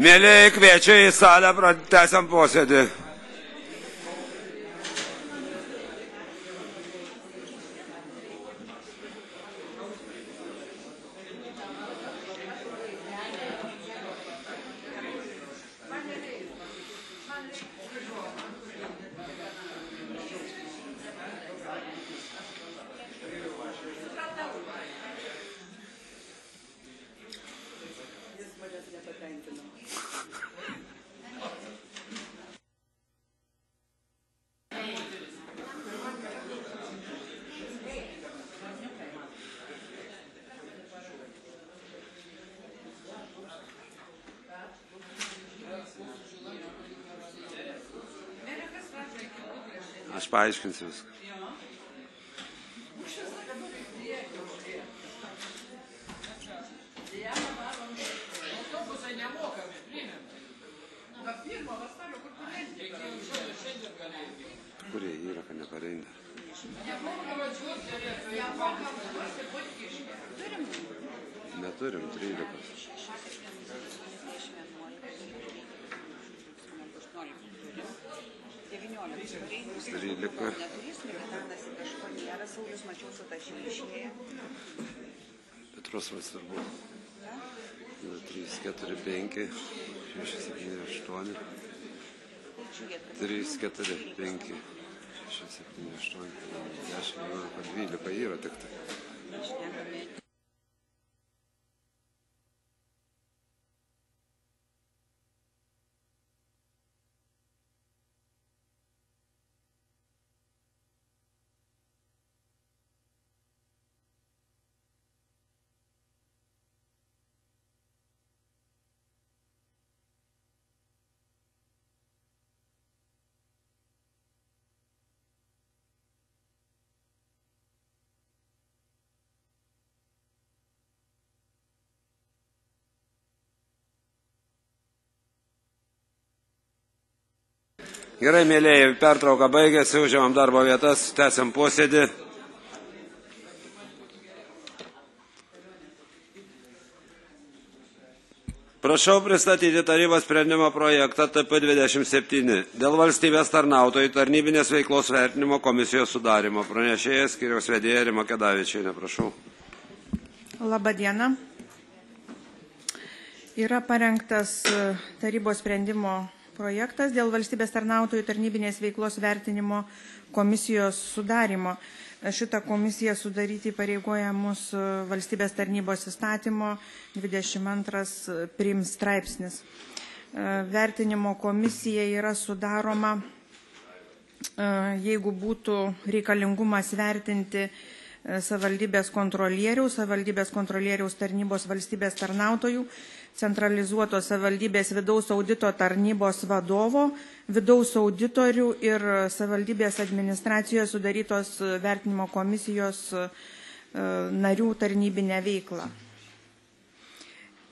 Mėlyje kviečiu į salę, tęsiam posėdį. Aš pais. Petros svarbu. 3, 4, 5, 6, 7, 8. 3, 4, 5, 6, 7, 8, 10, 11, 12 yra tik tai. Gerai, mėlyje, pertrauka baigėsi, užėmam darbo vietas, tęsiam posėdį. Prašau pristatyti tarybos sprendimo projektą TP27 dėl valstybės tarnautojų tarnybinės veiklos vertinimo komisijos sudarimo. Pranešėjas skiriaus vedėja Rima Kedavičiai, neprašau. Labą dieną. Yra parengtas tarybos sprendimo projektas dėl valstybės tarnautojų tarnybinės veiklos vertinimo komisijos sudarimo. Šitą komisiją sudaryti pareigoja mūsų valstybės tarnybos įstatymo 22 prim straipsnis. Vertinimo komisija yra sudaroma, jeigu būtų reikalingumas vertinti savaldybės kontrolieriaus, savaldybės kontrolieriaus tarnybos valstybės tarnautojų, centralizuotos savaldybės vidaus audito tarnybos vadovo, vidaus auditorių ir savaldybės administracijoje sudarytos vertinimo komisijos narių tarnybinę veiklą.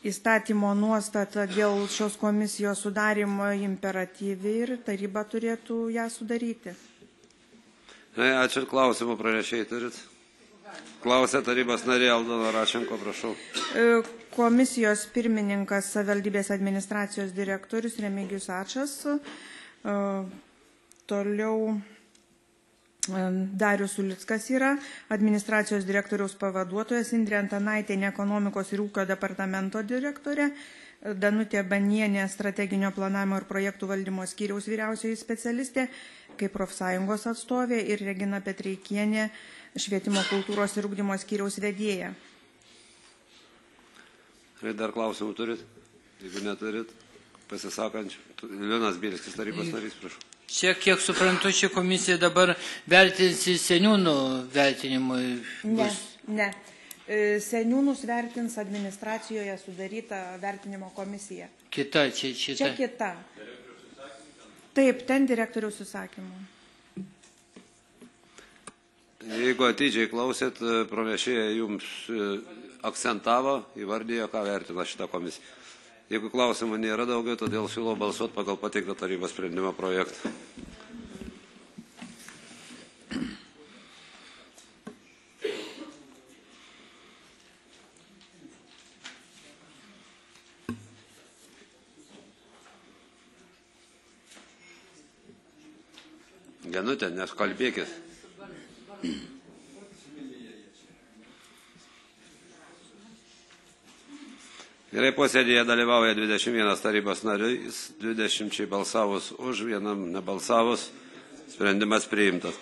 Įstatymo nuostata dėl šios komisijos sudarimo imperatyvi ir taryba turėtų ją sudaryti. Ačiū ir klausimų pranešėjai turit. Klausė tarybos narė Aldona Rašenko, prašau. Komisijos pirmininkas savaldybės administracijos direktorius Remigijus Ačas. Toliau Darius Ulickas yra administracijos direktoriaus pavaduotojas, Indrė Antanaitė, ekonomikos ir ūkio departamento direktorė, Danutė Banienė, strateginio planavimo ir projektų valdymo skyriaus vyriausioji specialistė, kaip profsąjungos atstovė ir Regina Petreikienė, švietimo kultūros ir ūkdymo skyriaus vedėja. Ar dar klausimų turit? Jeigu neturit, pasisakančių. Linas Bielskis, tarybos narys, prašau. Šiek kiek suprantu, ši komisija dabar vertins į seniūnų vertinimui. Ne, ne. Seniūnus vertins administracijoje sudaryta vertinimo komisija. Kita, čia, čia, Čia kita. Taip, ten direktoriaus įsakymu. Jeigu atidžiai klausėt, pranešėja jums akcentavo, įvardijo, ką vertina šitą komisiją. Jeigu klausimų nėra daugiau, todėl siūlau balsuoti pagal pateiktą tarybos sprendimo projektą. Genutė, neskalbėkis. Gerai posėdėje dalyvauja 21 tarybos narys, 20 balsavus už, vienam nebalsavus, sprendimas priimtas.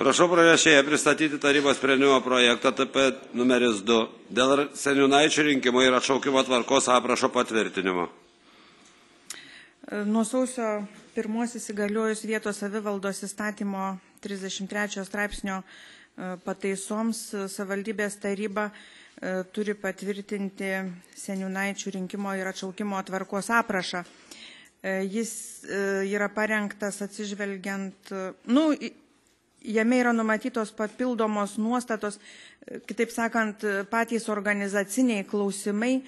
Prašau pranešėją pristatyti tarybos sprendimo projektą TP numeris 2 dėl seniūnaičių rinkimo ir atšaukimo tvarkos aprašo patvirtinimo. Nuo sausio pirmos įsigaliojus vietos savivaldos įstatymo 33 straipsnio e, pataisoms e, savivaldybės taryba e, turi patvirtinti seniūnaičių rinkimo ir atšaukimo tvarkos aprašą. Jis yra parengtas atsižvelgiant, nu, jame yra numatytos papildomos nuostatos, kitaip sakant, patys organizaciniai klausimai,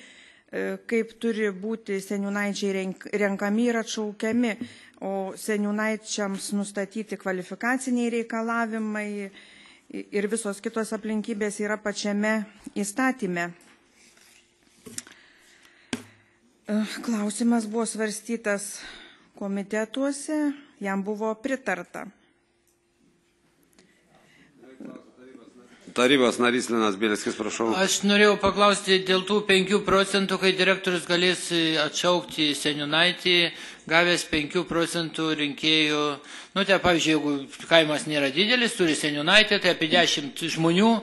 kaip turi būti seniūnaičiai renkami ir atšaukiami, o seniūnaičiams nustatyti kvalifikaciniai reikalavimai ir visos kitos aplinkybės yra pačiame įstatyme. Klausimas buvo svarstytas komitetuose, jam buvo pritarta. Tarybos narys Linas Bielskis, prašau. Aš norėjau paklausti dėl tų 5 procentų, kai direktorius galės atšaukti seniūnaitį, gavęs 5 procentų rinkėjų. Nu, tai pavyzdžiui, jeigu kaimas nėra didelis, turi seniūnaitį, tai apie 10 žmonių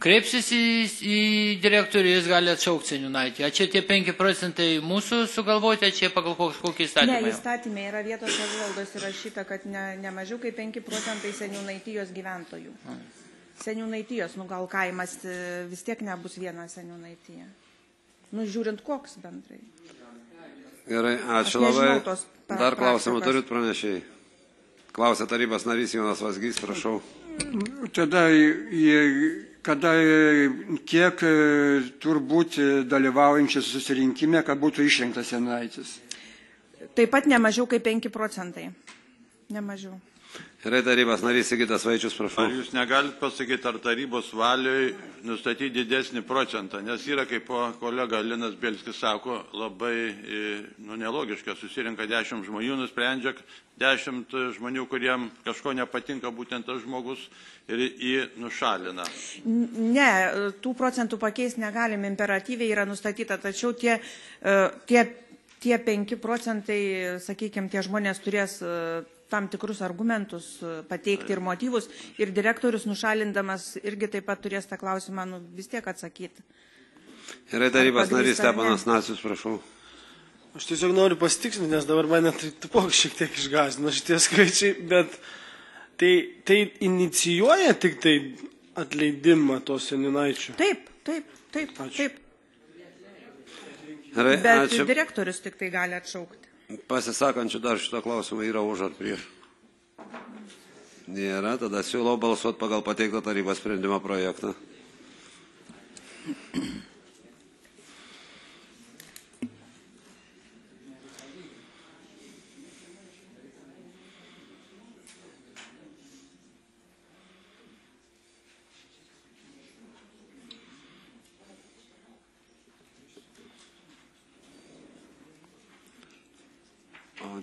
kreipsis į, į direktorių, jis gali atšaukti seniūnaitį. Ar čia tie 5 procentai mūsų sugalvoti, ar čia pagal kokį įstatymą? Ne, įstatymė yra vietos savivaldos įrašyta, kad ne, ne mažiau kaip 5 procentai seniūnaitijos gyventojų. Hmm seniūnaitijos, nu gal kaimas e, vis tiek nebus viena seniūnaitija. Nu, žiūrint koks bendrai. Gerai, ačiū labai. Dar klausimų turit pranešėjai. Klausė tarybos narys Jonas Vasgys, prašau. Tada, kada, kiek e, turbūt dalyvaujančių susirinkime, kad būtų išrinktas senaitis? Taip pat nemažiau kaip 5 procentai. Nemažiau. Gerai, tarybos narys Sigitas Vaičius, prašau. Ar jūs negalit pasakyti, ar tarybos valioj nustatyti didesnį procentą, nes yra, kaip kolega Linas Bielskis sako, labai e, nu, nelogiška, susirinka 10 žmonių, nusprendžia 10 žmonių, kuriem kažko nepatinka būtent tas žmogus ir jį nušalina. Ne, tų procentų pakeisti negalim, imperatyviai yra nustatyta, tačiau tie, e, tie, tie 5 procentai, sakykime, tie žmonės turės e, tam tikrus argumentus e, pateikti ir motyvus. Ir direktorius nušalindamas irgi taip pat turės tą klausimą nu, vis tiek atsakyti. Gerai, tarybos narys Stepanas Nasius, prašau. Aš tiesiog noriu pasitikslinti, nes dabar mane tai tupok šiek tiek išgazdino šitie skaičiai, bet tai, tai inicijuoja tik tai atleidimą tos seninaičių. Taip, taip, taip, Ačiū. taip. Gerai, Bet ačiū. direktorius tik tai gali atšaukti. Pasisakančių dar šito klausimą yra už ar prieš. Nėra, tada siūlau balsuoti pagal pateiktą tarybos sprendimo projektą.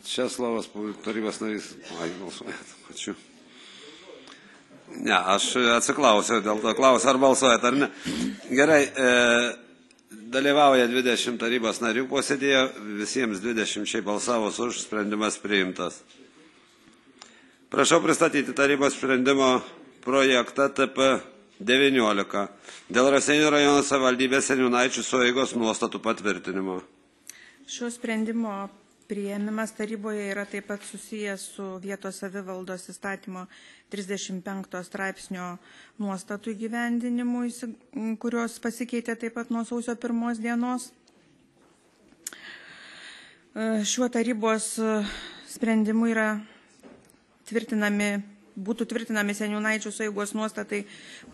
Česlavas, tarybos narys, ai, balsuojat, ačiū. Ne, aš atsiklausiau, dėl to klausiu, ar balsuojat ar ne. Gerai, e, dalyvauja 20 tarybos narių posėdėje, visiems 20 balsavus už sprendimas priimtas. Prašau pristatyti tarybos sprendimo projektą TP 19 dėl Raseinių rajono savivaldybės seniūnaičių sueigos nuostatų patvirtinimo. Šio sprendimo Priėmimas taryboje yra taip pat susijęs su vietos savivaldos įstatymo 35 straipsnio nuostatų įgyvendinimu, kurios pasikeitė taip pat nuo sausio pirmos dienos. Šiuo tarybos sprendimu yra tvirtinami būtų tvirtinami seniūnaičių saigos nuostatai,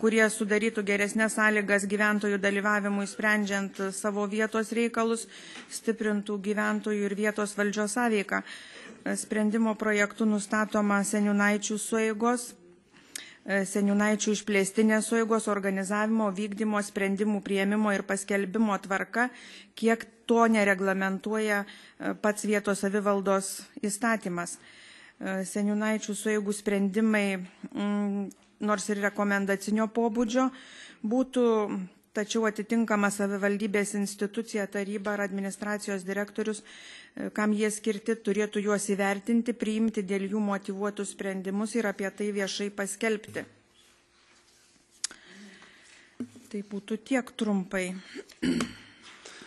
kurie sudarytų geresnės sąlygas gyventojų dalyvavimui sprendžiant savo vietos reikalus, stiprintų gyventojų ir vietos valdžios sąveiką. Sprendimo projektų nustatoma seniūnaičių sueigos, seniūnaičių išplėstinės sueigos organizavimo, vykdymo, sprendimų prieimimo ir paskelbimo tvarka, kiek to nereglamentuoja pats vietos savivaldos įstatymas. Seniūnaičių sueigų sprendimai, mm, nors ir rekomendacinio pobūdžio, būtų, tačiau atitinkama savivaldybės institucija, taryba ar administracijos direktorius, e, kam jie skirti, turėtų juos įvertinti, priimti dėl jų motivuotus sprendimus ir apie tai viešai paskelbti. Tai būtų tiek trumpai.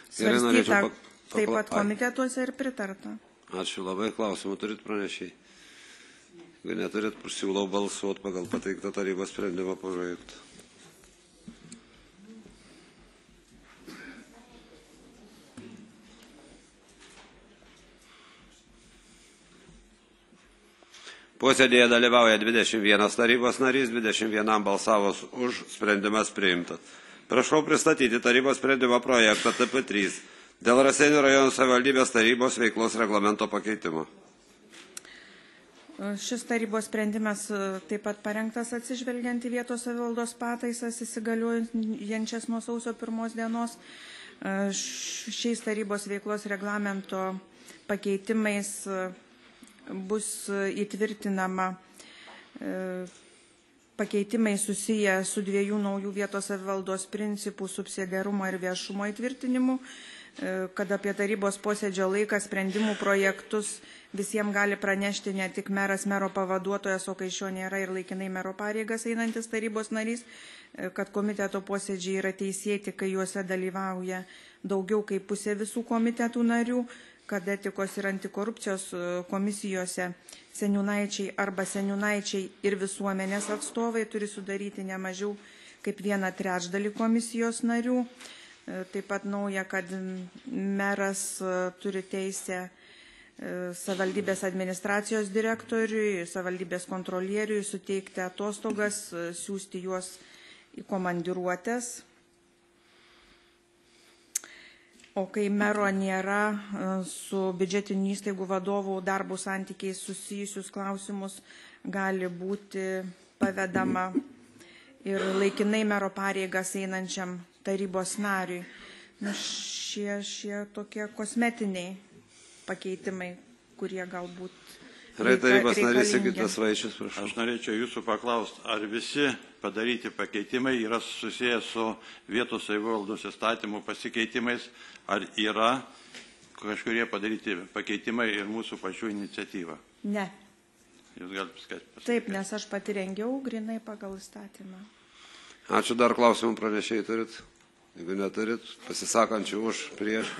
Svarstyta taip pat komitetuose ir pritarta. Ačiū labai, klausimų turit pranešiai. Jeigu neturit, siūlau balsuoti pagal pateiktą tarybos sprendimo projektą. Posėdėje dalyvauja 21 tarybos narys, 21 balsavus už sprendimas priimtas. Prašau pristatyti tarybos sprendimo projektą TP3 dėl Raseinių rajono savivaldybės tarybos veiklos reglamento pakeitimo. Šis tarybos sprendimas e, taip pat parengtas atsižvelgiant į vietos savivaldos pataisas įsigaliojančias nuo sausio pirmos dienos. E, Šiais tarybos veiklos reglamento pakeitimais e, bus įtvirtinama pakeitimai susiję su dviejų naujų vietos savivaldos principų subsidiarumo ir viešumo įtvirtinimu, kad apie tarybos posėdžio laiką sprendimų projektus visiems gali pranešti ne tik meras, mero pavaduotojas, o kai šio nėra ir laikinai mero pareigas einantis tarybos narys, e, kad komiteto posėdžiai yra teisėti, kai juose dalyvauja daugiau kaip pusė visų komitetų narių, kad etikos ir antikorupcijos e, komisijose seniūnaičiai arba seniūnaičiai ir visuomenės atstovai turi sudaryti ne mažiau kaip vieną trečdalį komisijos narių. E, Taip pat nauja, kad meras e, turi teisę e, savaldybės administracijos direktoriui, savaldybės kontrolieriui suteikti atostogas, siūsti juos į komandiruotės. O kai mero nėra su biudžetinių įstaigų vadovų darbų santykiais susijusius klausimus, gali būti pavedama ir laikinai mero pareigas einančiam tarybos nariui. Na, šie, šie tokie kosmetiniai pakeitimai, kurie galbūt Gerai, tarybos narys. Sigitas Vaičius, prašau. Aš norėčiau jūsų paklausti, ar visi padaryti pakeitimai yra susijęs su vietos savivaldos įstatymų pasikeitimais, ar yra kažkurie padaryti pakeitimai ir mūsų pačių iniciatyva. Ne. Jūs galite pasakyti. Taip, nes aš pati rengiau grinai pagal įstatymą. Ačiū dar klausimų pranešėjai turit. Jeigu neturit, pasisakančių už, prieš.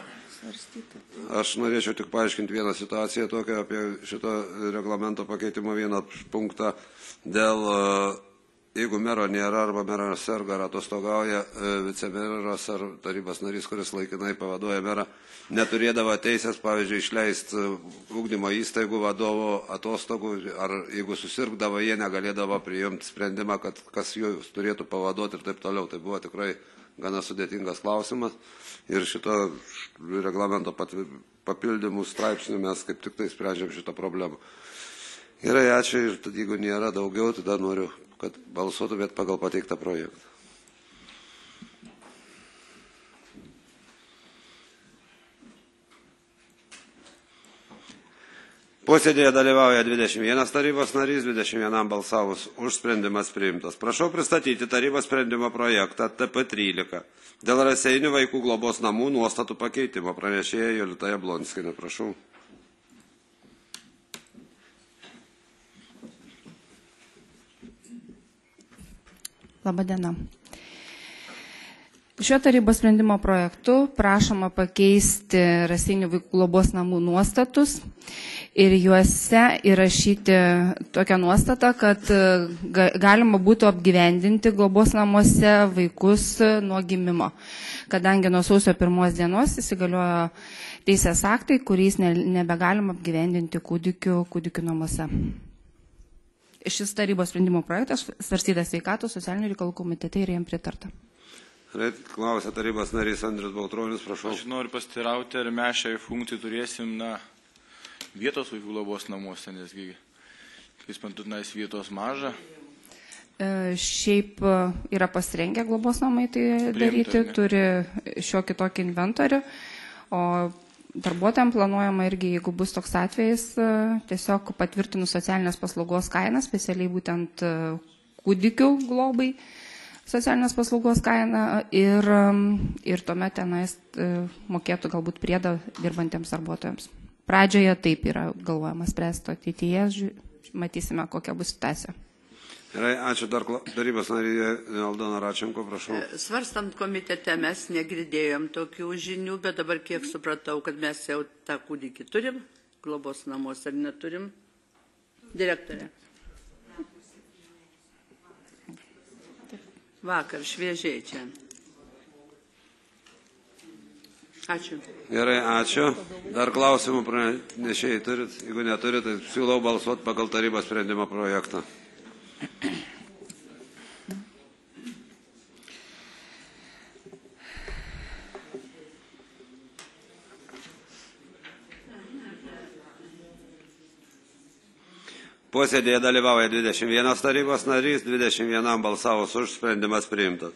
Aš norėčiau tik paaiškinti vieną situaciją tokią apie šito reglamento pakeitimo vieną punktą dėl, e, jeigu mero nėra arba meras serga ar atostogauja, e, vicemeras ar tarybos narys, kuris laikinai pavaduoja merą, neturėdavo teisės, pavyzdžiui, išleisti ūkdymo įstaigų vadovo atostogų, ar jeigu susirgdavo, jie negalėdavo priimti sprendimą, kad kas jų turėtų pavaduoti ir taip toliau. Tai buvo tikrai gana sudėtingas klausimas ir šito reglamento papildymų straipsnių mes kaip tik tai sprendžiam šitą problemą. Gerai, ačiū ir tad, jeigu nėra daugiau, tada noriu, kad balsuotumėt pagal pateiktą projektą. Posėdėje dalyvauja 21 tarybos narys, 21 balsavus už sprendimas priimtas. Prašau pristatyti tarybos sprendimo projektą TP13 dėl raseinių vaikų globos namų nuostatų pakeitimo. Pranešėja Jolita Jablonskinė, prašau. Labadiena. Šiuo tarybos sprendimo projektu prašoma pakeisti Raseinių vaikų globos namų nuostatus ir juose įrašyti tokią nuostatą, kad e, ga- galima būtų apgyvendinti globos namuose vaikus e, nuo gimimo, kadangi nuo sausio pirmos dienos įsigaliojo teisės aktai, kuriais ne, nebegalima apgyvendinti kūdikių, kūdikių namuose. Šis tarybos sprendimo projektas svarstytas sveikatos socialinių reikalų komitete ir jam pritarta. Klausia tarybos narys Andrius Baltronis, prašau. Aš noriu pastirauti, ar mes šiai funkcijai turėsim na, vietos vaikų globos namuose, nesgi, kaip suprantu, tenais vietos maža. E, Šiaip e, yra pasirengę globos namai tai Priimta, daryti, ne? turi šiokį tokį inventorių, o darbuotojams planuojama irgi, jeigu bus toks atvejis, e, tiesiog patvirtinus socialinės paslaugos kainą, specialiai būtent kūdikių globai socialinės paslaugos kainą ir, ir tuomet tenais mokėtų galbūt priedą dirbantiems darbuotojams. Pradžioje taip yra galvojama spręsti, ateityje matysime, kokia bus situacija. Gerai, ačiū dar darybos narė Aldona Račenko, prašau. E, svarstant komitete mes negirdėjom tokių žinių, bet dabar kiek supratau, kad mes jau tą kūdikį turim, globos namus ar neturim. Direktorė. Vakar šviežiai čia. Ačiū. Gerai, ačiū. Dar klausimų pranešėjai turit? Jeigu neturit, tai siūlau balsuoti pagal tarybos sprendimo projektą. Posėdėje dalyvauja 21 tarybos narys, 21 balsavus už sprendimas priimtas.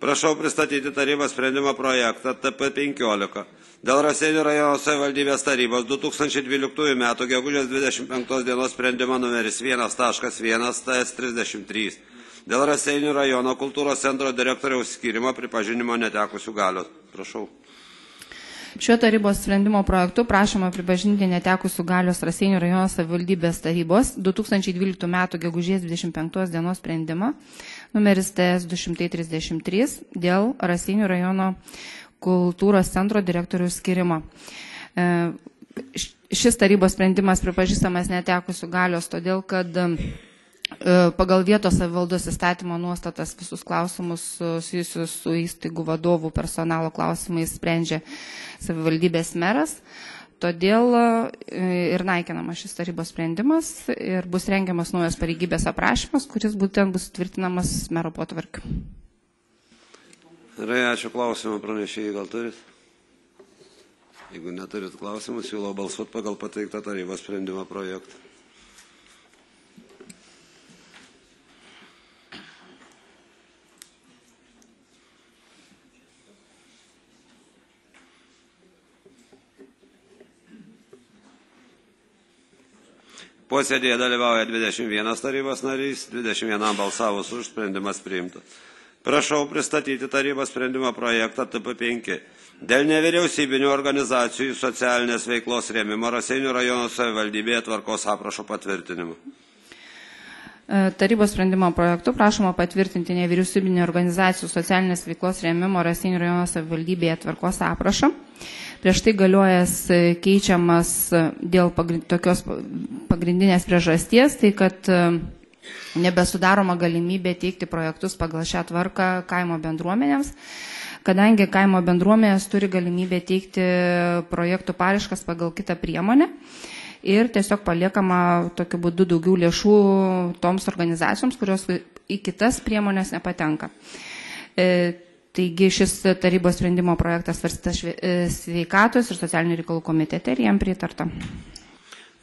Prašau pristatyti tarybos sprendimo projektą TP15 dėl Raseinių rajono savivaldybės tarybos 2012 m. gegužės 25 dienos sprendimo numeris 1.1 TS33 dėl Raseinių rajono kultūros centro direktoriaus skirimo pripažinimo netekusių galios. Prašau. Šiuo tarybos sprendimo projektu prašoma pripažinti netekusių galios Raseinių rajono savivaldybės tarybos 2012 m. gegužės 25 dienos sprendimą numeris TS 233 dėl Raseinių rajono kultūros centro direktorių skirimo. E, šis tarybos sprendimas pripažįstamas netekusių galios, todėl kad e, pagal vietos savivaldos įstatymo nuostatas visus klausimus susijusius su įstaigų vadovų personalo klausimais sprendžia savivaldybės meras. Todėl e, ir naikinamas šis tarybos sprendimas ir bus rengiamas naujas pareigybės aprašymas, kuris būtent bus tvirtinamas mero potvarkiu. Gerai, ačiū klausimą pranešėjai, gal turit? Jeigu neturit klausimų, siūlau balsuoti pagal pateiktą tarybos sprendimo projektą. Posėdėje dalyvauja 21 tarybos narys, 21 balsavus už sprendimas priimtas. Prašau pristatyti tarybos sprendimo projektą TP5 dėl nevyriausybinių organizacijų socialinės veiklos rėmimo Raseinių rajono savivaldybėje tvarkos aprašo patvirtinimo. E, tarybos sprendimo projektu prašoma patvirtinti nevyriausybinio organizacijų socialinės veiklos rėmimo Raseinių rajono savivaldybėje tvarkos aprašą. Prieš tai galiojas keičiamas dėl tokios pagrindinės priežasties, tai kad nebesudaroma galimybė teikti projektus pagal šią tvarką kaimo bendruomenėms, kadangi kaimo bendruomenės turi galimybę teikti projektų pariškas pagal kitą priemonę ir tiesiog paliekama tokiu būdu daugiau lėšų toms organizacijoms, kurios į kitas priemonės nepatenka. Taigi šis tarybos sprendimo projektas svarstytas e, sveikatos ir socialinių reikalų komitete ir jam pritarta.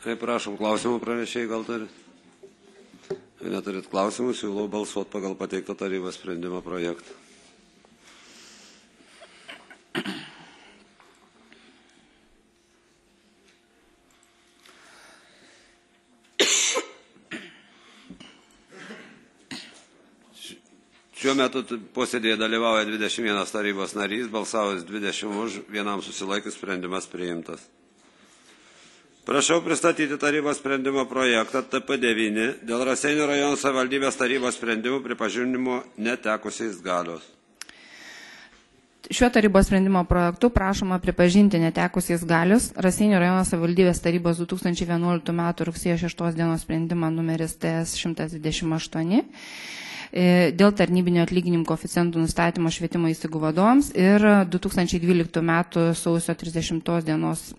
Kaip prašom, klausimų pranešėjai gal turite? Jei neturit klausimų, siūlau balsuoti pagal pateiktą tarybos sprendimo projektą. Šiuo metu posėdėje dalyvauja 21 tarybos narys, balsavęs 20 už, vienam susilaikius sprendimas priimtas. Prašau pristatyti tarybos sprendimo projektą TP9 dėl Raseinių rajono savivaldybės tarybos sprendimų pripažinimo netekusiais galios. Šiuo tarybos sprendimo projektu prašoma pripažinti netekusiais galius Raseinių rajono savivaldybės tarybos 2011 m. rugsėjo 6 dienos sprendimą numeris TS 128 e, dėl tarnybinio atlyginimų koficientų nustatymo švietimo įstaigų vadovams ir 2012 m. sausio 30 dienos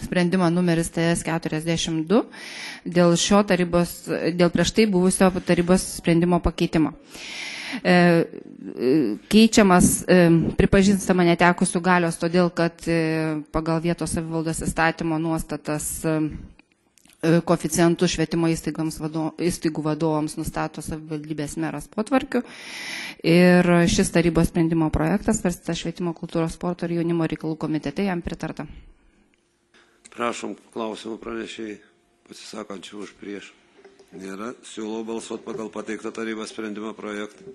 sprendimą numeris TS 42 dėl šio tarybos, dėl prieš tai buvusio tarybos sprendimo pakeitimo. E, keičiamas e, pripažinstama netekusių galios, todėl kad e, pagal vietos savivaldos įstatymo nuostatas koficientų švietimo vado, įstaigų vadovams nustato savivaldybės meras potvarkiu. Ir šis tarybos sprendimo projektas svarstytas švietimo kultūros sporto ir jaunimo reikalų komitete jam pritarta. Prašom klausimų pranešėjai, pasisakančių už prieš. Nėra. Siūlau balsuoti pagal pateiktą tarybos sprendimo projektą.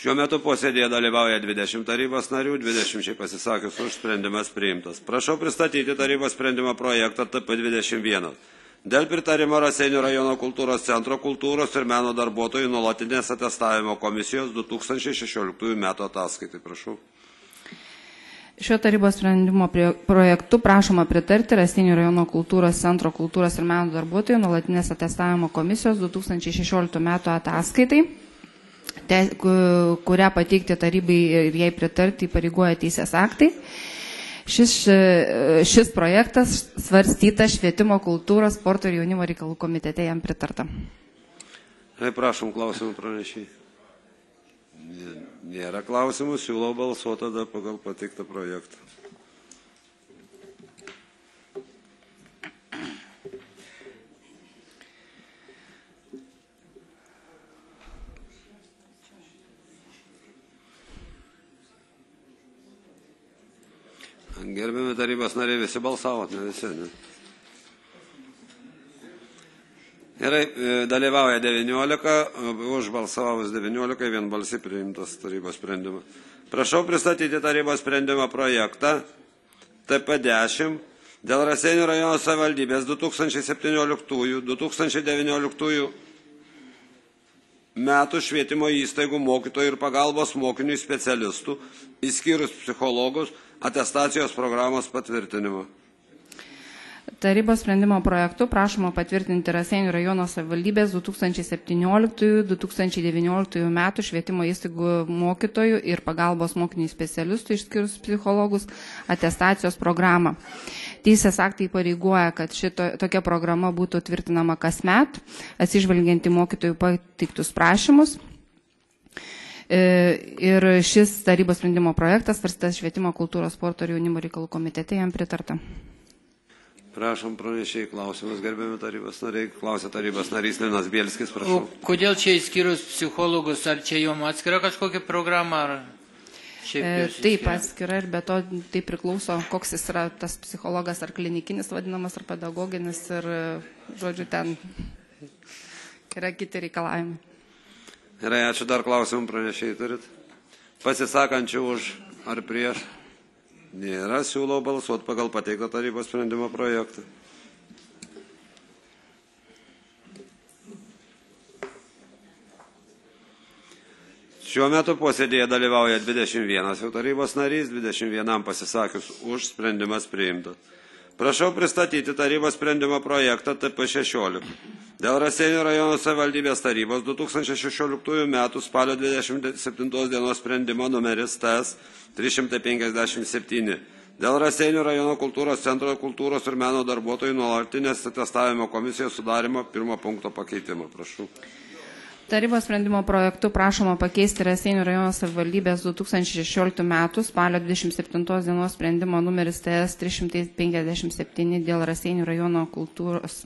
Šiuo metu posėdėje dalyvauja 20 tarybos narių, 20 pasisakius už sprendimas priimtas. Prašau pristatyti tarybos sprendimo projektą TP21. Dėl pritarimo Raseinių rajono kultūros centro kultūros ir meno darbuotojų nuolatinės atestavimo komisijos 2016 metų ataskaitai. Prašau. Šio tarybos sprendimo projektu prašoma pritarti Rastinių rajono kultūros centro kultūros ir meno darbuotojų nuolatinės atestavimo komisijos 2016 metų ataskaitai, te, ku- kurią pateikti tarybai ir jai pritarti įpareigoja teisės aktai. Šis, e, šis projektas svarstytas švietimo kultūros, sporto ir jaunimo reikalų komitete jam pritarta. Prašom klausimų pranešiai. Nė- Nėra klausimų, siūlau balsuoti tada pagal pateiktą projektą. Gerbiami tarybos nariai, visi balsavot, ne visi, ne? Gerai, e, dalyvauja 19, e, už balsavus 19, vienbalsiai priimtas tarybos sprendimas. Prašau pristatyti tarybos sprendimo projektą TP10 dėl Raseinių rajono savivaldybės 2017-2019 metų švietimo įstaigų mokytojų ir pagalbos mokinių specialistų, įskyrus psichologus, atestacijos programos patvirtinimo. Tarybos sprendimo projektu prašoma patvirtinti Raseinių rajono savivaldybės 2017-2019 metų švietimo įstaigų mokytojų ir pagalbos mokinių specialistų išskyrus psichologus atestacijos programą. Teisės aktai pareigoja, kad šito, tokia programa būtų tvirtinama kasmet, atsižvelgiant į mokytojų pateiktus prašymus. E, Ir šis tarybos sprendimo projektas svarstas švietimo kultūros, sporto ir jaunimo reikalų komitete jam pritarta. Prašom pranešėjai klausimus, gerbiami tarybos nariai. Klausė tarybos narys Linas Bielskis, O prašau. kodėl čia išskyrus psichologus, ar čia jom atskira kažkokia programa, ar šiaip E, Taip, atskira ir be to tai priklauso, koks jis yra tas psichologas, ar klinikinis vadinamas, ar pedagoginis, ir, žodžiu, ten yra kiti reikalavimai. Gerai, ačiū dar klausimų pranešėjai turit. Pasisakančių už ar prieš. Nėra, siūlau balsuoti pagal pateiktą tarybos sprendimo projektą. Šiuo metu posėdėje dalyvauja 21 jau tarybos narys, 21 pasisakius už sprendimas priimtas. Prašau pristatyti tarybos sprendimo projektą TP16. Dėl Raseinių rajono savivaldybės tarybos 2016 m. spalio 27 dienos sprendimo numeris TS 357. Dėl Raseinių rajono kultūros centro kultūros ir meno darbuotojų nuolatinės testavimo komisijos sudarimo pirmo punkto pakeitimo. Prašau. Tarybos sprendimo projektu prašoma pakeisti Raseinių rajono savivaldybės 2016 m. spalio 27 dienos sprendimo numeris TS 357 dėl Raseinių rajono kultūros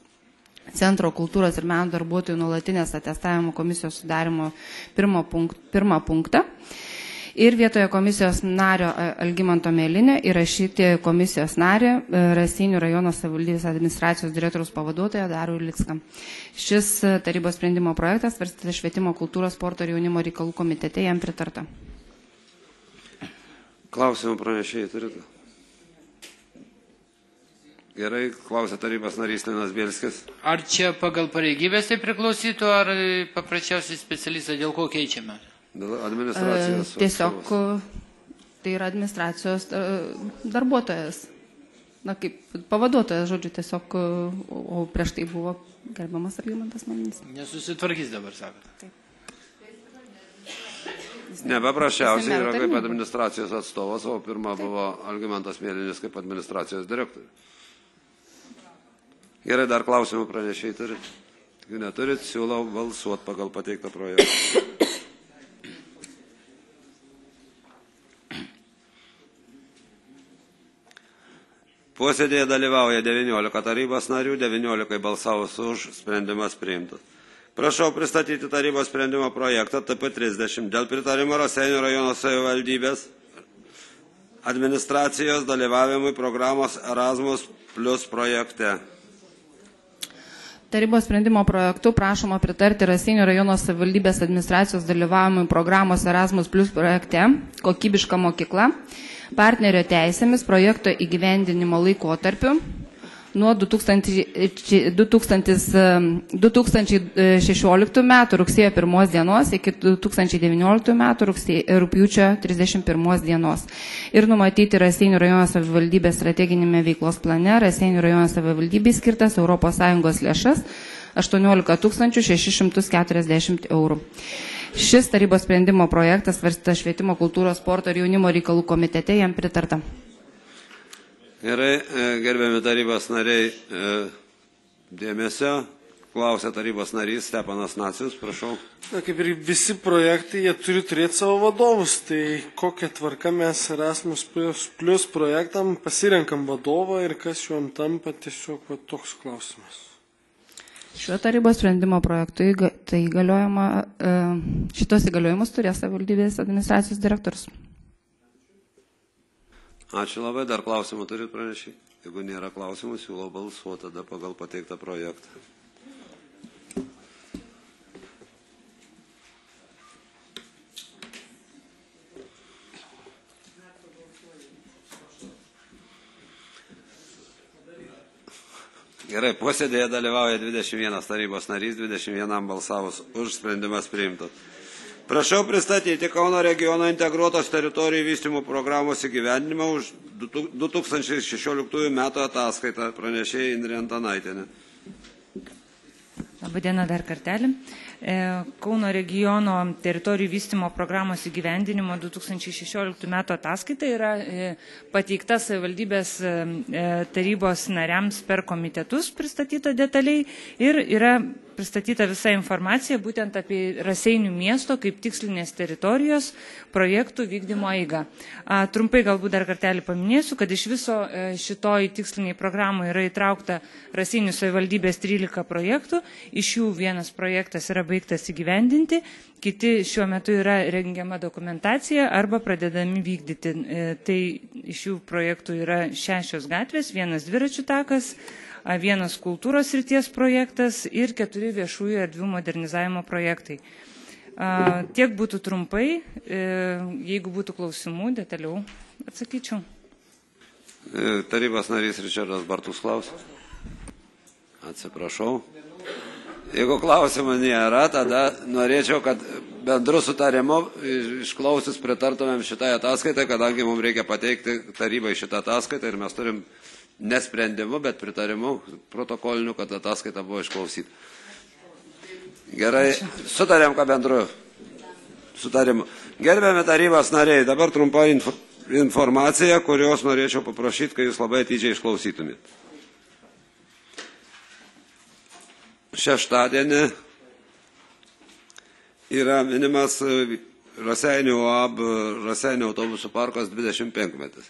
Centro kultūros ir meno darbuotojų nuolatinės atestavimo komisijos sudarimo pirmą punktą. Ir vietoje komisijos nario e, Algimanto Melinio įrašyti komisijos narį e, Raseinių rajono savivaldybės administracijos direktoriaus pavaduotoją Darų Licką. Šis e, tarybos sprendimo projektas svarstytas švietimo kultūros, sporto ir jaunimo reikalų komitete jam pritarta. Klausimų pranešėjai turite? Gerai, klausė tarybos narys Linas Bielskis. Ar čia pagal pareigybės tai priklausytų, ar paprasčiausiai specialistą dėl ko keičiame? Dėl E, administracijos. Tiesiog atstovas. e, tai yra administracijos e, darbuotojas. Na, kaip pavaduotojas, žodžiu, tiesiog, e, o prieš tai buvo gerbiamas Algimantas Malinis. Nesusitvarkys dabar, sakot. Ne, paprasčiausiai yra kaip administracijos atstovas, o pirma buvo Algimantas Mėlinis kaip administracijos direktorius. Gerai, dar klausimų pranešiai turit. Jeigu neturit, siūlau balsuoti pagal pateiktą projektą. Posėdėje dalyvauja 19 tarybos narių, 19 balsavus už, sprendimas priimtas. Prašau pristatyti tarybos sprendimo projektą TP30 dėl pritarimo Raseinių rajono savivaldybės administracijos dalyvavimui programos Erasmus Plus projekte. Tarybos sprendimo projektu prašoma pritarti Raseinių rajono savivaldybės administracijos dalyvavimui programos Erasmus Plus projekte kokybiška mokykla partnerio teisėmis projekto įgyvendinimo laikotarpiu nuo 2000, 2000, 2016 metų rugsėjo 1 dienos iki 2019 metų rugsėjo, rūpiučio 31 dienos. Ir numatyti Raseinių rajono savivaldybės strateginėme veiklos plane Raseinių rajono savivaldybės skirtas ES lėšas 18 640 eurų. Šis tarybos sprendimo projektas svarstytas švietimo, kultūros, sporto ir jaunimo reikalų komitete, jam pritarta. Gerai, gerbiami tarybos nariai, dėmesio. Klausia tarybos narys Stepanas Nacijus, prašau. Na, kaip ir visi projektai, jie turi turėti savo vadovus. Tai kokią tvarką mes Erasmus Plus, plus projektam pasirenkam vadovą ir kas juom tampa tiesiog va, toks klausimas. Šiuo tarybos sprendimo projektu tai įgaliojama, šitos įgaliojimus turės savivaldybės administracijos direktorius. Ačiū labai, dar klausimų turit pranešį. Jeigu nėra klausimų, siūlau balsuoti tada pagal pateiktą projektą. Gerai, posėdėje dalyvauja 21 tarybos narys, 21 balsavus už sprendimas priimtas. Prašau pristatyti Kauno regiono integruotos teritorijų vystymų programos įgyvendinimą už 2016 metų ataskaitą pranešėjai Indrė Antanaitinė. Labadiena dar kartelį. Kauno regiono teritorijų vystimo programos įgyvendinimo 2016 metų ataskaita yra pateikta savivaldybės tarybos nariams per komitetus pristatyta detaliai ir yra pristatyta visa informacija būtent apie Raseinių miesto kaip tikslinės teritorijos projektų vykdymo eigą. Trumpai galbūt dar kartelį paminėsiu, kad iš viso šitoj tiksliniai programai yra įtraukta Raseinių savivaldybės 13 projektų, iš jų vienas projektas yra baigtas įgyvendinti, kiti šiuo metu yra rengiama dokumentacija arba pradedami vykdyti. Tai iš jų projektų yra šešios gatvės, vienas dviračių takas, vienas kultūros ryties projektas ir keturi viešųjų erdvių modernizavimo projektai. Tiek būtų trumpai, jeigu būtų klausimų, detaliau atsakyčiau. Tarybos narys Ričardas Bartus klaus. Atsiprašau. Jeigu klausimų nėra, tada norėčiau, kad bendru sutarimu išklausius pritartumėm šitai ataskaitai, kadangi mums reikia pateikti tarybai šitą ataskaitą ir mes turim nesprendimu, bet pritarimu protokoliniu, kad ataskaita buvo išklausyta. Gerai, sutarėm, ką bendru sutarimu. Gerbiami tarybos nariai, dabar trumpa informacija, kurios norėčiau paprašyti, kad jūs labai atidžiai išklausytumėt. Šeštadienį yra minimas Raseinių AB, Raseinių autobusų parkas 25 metais.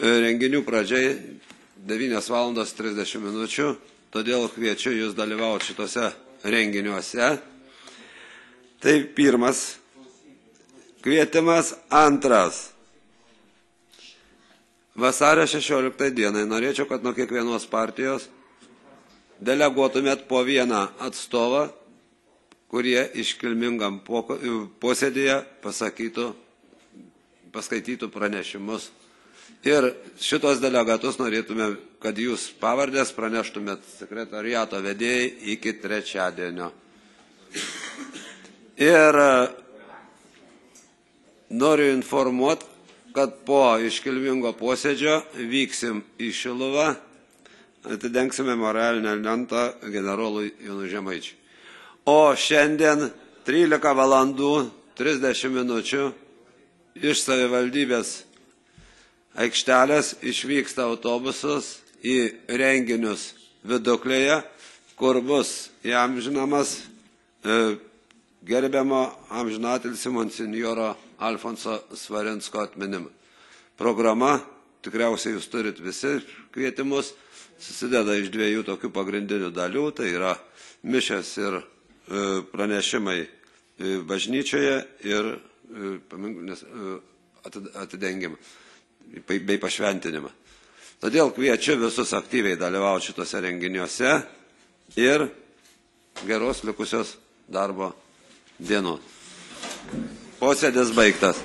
Renginių pradžiai 9 valandos 30 minučių, todėl kviečiu jūs dalyvauti šitose renginiuose. Tai pirmas kvietimas. Antras. Vasario 16 dienai norėčiau, kad nuo kiekvienos partijos deleguotumėt po vieną atstovą, kurie iškilmingam posėdėje pasakytų, paskaitytų pranešimus Ir šitos delegatus norėtume, kad jūs pavardės praneštumėt sekretariato vedėjai iki trečiadienio. Ir noriu informuoti, kad po iškilmingo posėdžio vyksim į Šiluvą, atidengsime moralinę lentą generolui Jonu Žemaičiui. O šiandien 13 valandų 30 minučių iš savivaldybės aikštelės išvyksta autobusas į renginius viduklėje, kur bus įamžinamas e, gerbiamo amžinatilsi monsinjoro Alfonso Svarinsko atminimą. Programa tikriausiai jūs turit visi kvietimus, susideda iš dviejų tokių pagrindinių dalių, tai yra mišęs ir e, pranešimai e, bažnyčioje ir paminklinės atidengimą bei pašventinimą. Todėl kviečiu visus aktyviai dalyvauti šitose renginiuose ir geros likusios darbo dienos. Posėdis baigtas.